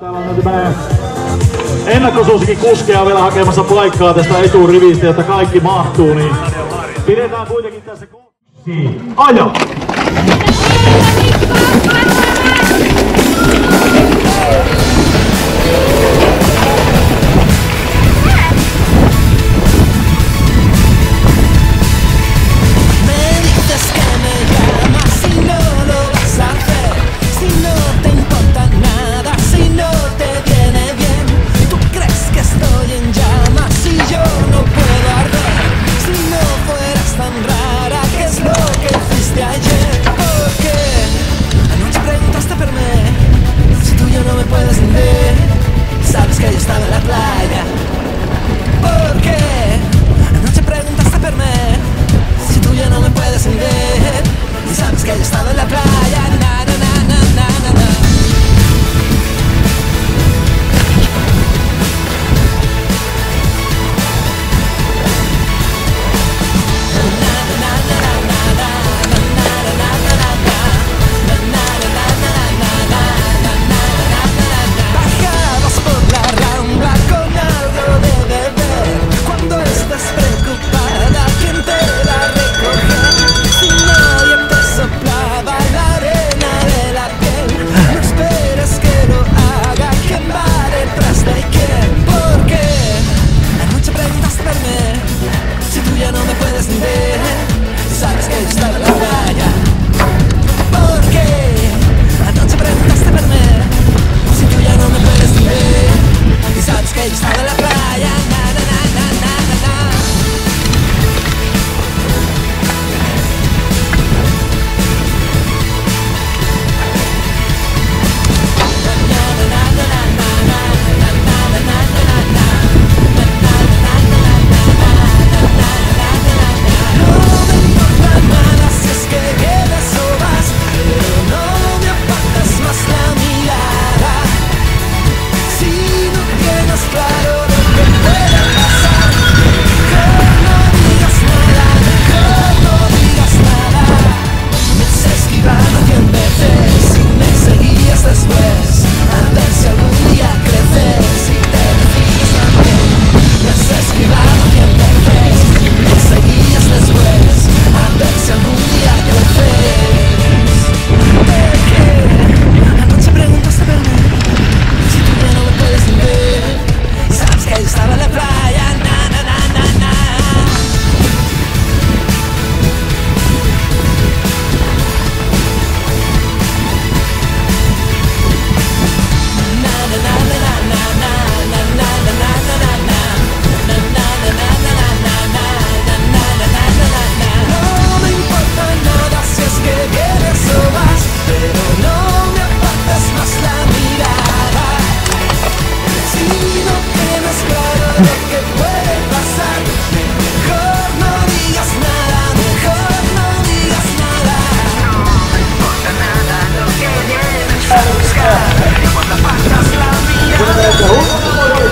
Täällä on tämmöinen kuskea vielä hakemassa paikkaa tästä eturivistä, että kaikki mahtuu, niin pidetään kuitenkin tässä... Aja!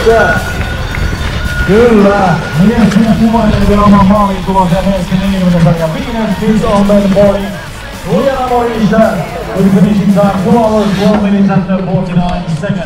Kyllä. Kyllä. Niin, Mies ja kuvainen vielä oman maaliin tulossa Helsingin liikuntasarjan viides siis on Ben Boy. Lujana Morissa. With finishing time 12, 1 minute and 49 seconds.